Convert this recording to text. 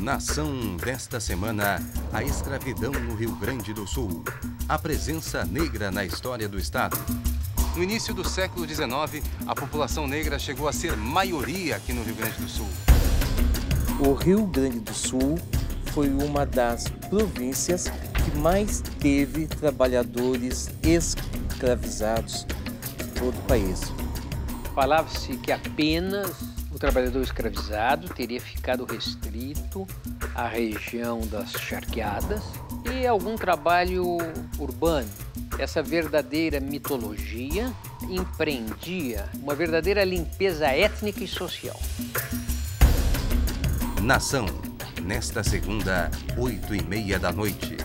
Nação desta semana, a escravidão no Rio Grande do Sul. A presença negra na história do Estado. No início do século XIX, a população negra chegou a ser maioria aqui no Rio Grande do Sul. O Rio Grande do Sul foi uma das províncias que mais teve trabalhadores escravizados de todo o país. Falava-se que apenas o trabalhador escravizado teria ficado restrito à região das charqueadas e algum trabalho urbano. Essa verdadeira mitologia empreendia uma verdadeira limpeza étnica e social. Nação, nesta segunda, oito e meia da noite.